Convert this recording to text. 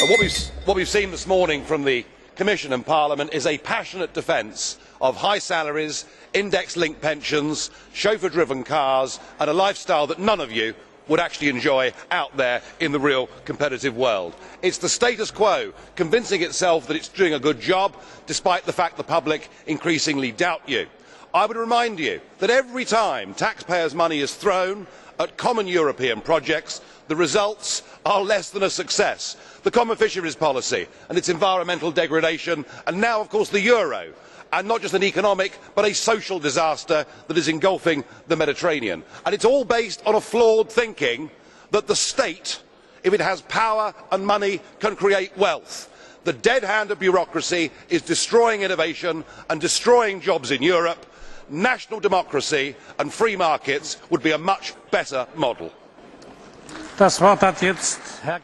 Uh, what we've, what we've seen this morning from the Commission and Parliament is a passionate defence of high salaries, index linked pensions, chauffeur driven cars and a lifestyle that none of you would actually enjoy out there in the real competitive world. It is the status quo convincing itself that it is doing a good job despite the fact the public increasingly doubt you. I would remind you that every time taxpayers' money is thrown at common European projects, the results are less than a success. The common fisheries policy and its environmental degradation, and now, of course, the euro, and not just an economic but a social disaster that is engulfing the Mediterranean. And it is all based on a flawed thinking that the state, if it has power and money, can create wealth. The dead hand of bureaucracy is destroying innovation and destroying jobs in Europe. National democracy and free markets would be a much better model. Das Wort hat jetzt Herr